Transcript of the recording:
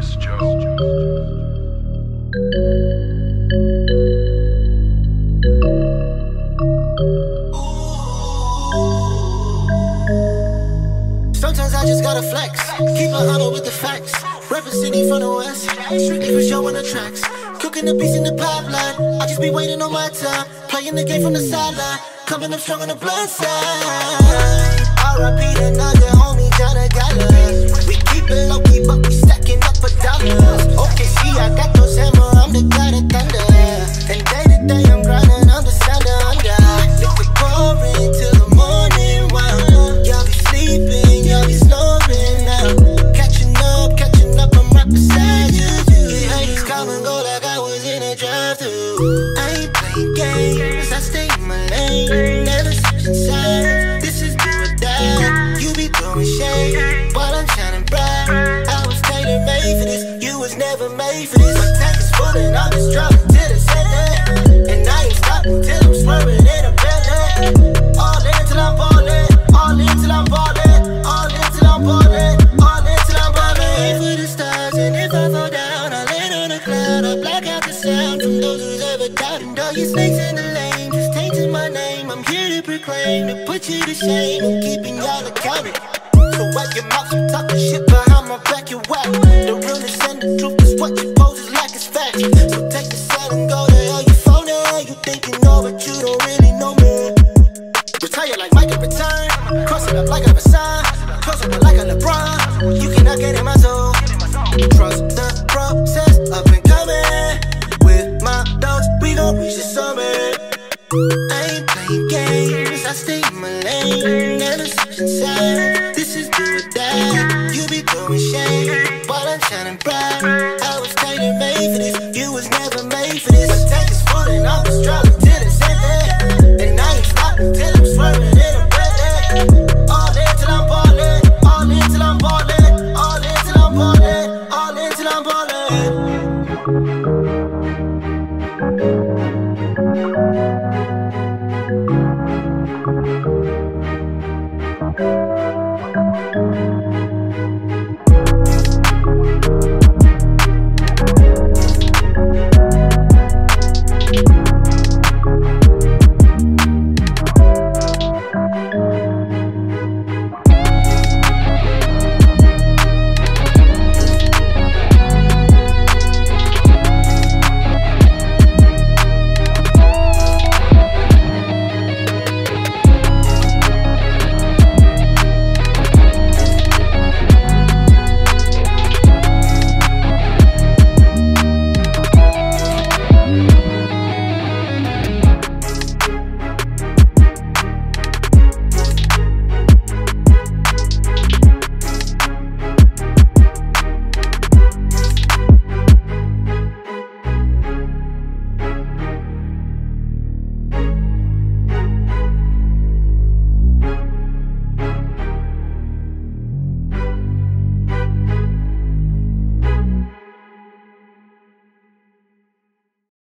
Chris Joe. Sometimes I just gotta flex. Keep a huddle with the facts. Rapping city from the west. Strictly for show on the tracks. Cooking the beats in the pipeline. I just be waiting on my time. Playing the game from the sideline. Coming up strong on the blood side. RIP the was in a drive-through. I ain't playing games, I stay in my lane. Never switching sides. This is do or die. You be throwing shade while I'm shining bright. I was tailor made for this. You was never made for this. My tank is full and I'm just dropping to the center. And I ain't stopping till I'm swerving in a Bentley. All in till I'm ballin'. All in till I'm ballin'. All in till I'm ballin'. All in till I'm ballin'. For the stars and if I fall down, who's ever. All your snakes in the lane, just tainting my name. I'm here to proclaim, to put you to shame. I'm keeping y'all accounted. So wipe your mouth, you talking shit behind my back, you whack. The realness and the truth is what you pose is like it's fact. So take the cell and go to hell, you phony. You think you know, but you don't really know me. Retire like Mike at return. Cross it up like a sign. Close up like a LeBron. You cannot get in my zone. Trust I ain't playing games, I stay in my lane Never switch inside, this is do or die You be doing shade, while I'm shining bright I was tailor made for this, you was never made for this. I is falling. I'm just the center. And I ain't stopping till I'm swerving in a All in till I'm ballin', all in till I'm ballin' All in till I'm ballin', all in till I'm ballin'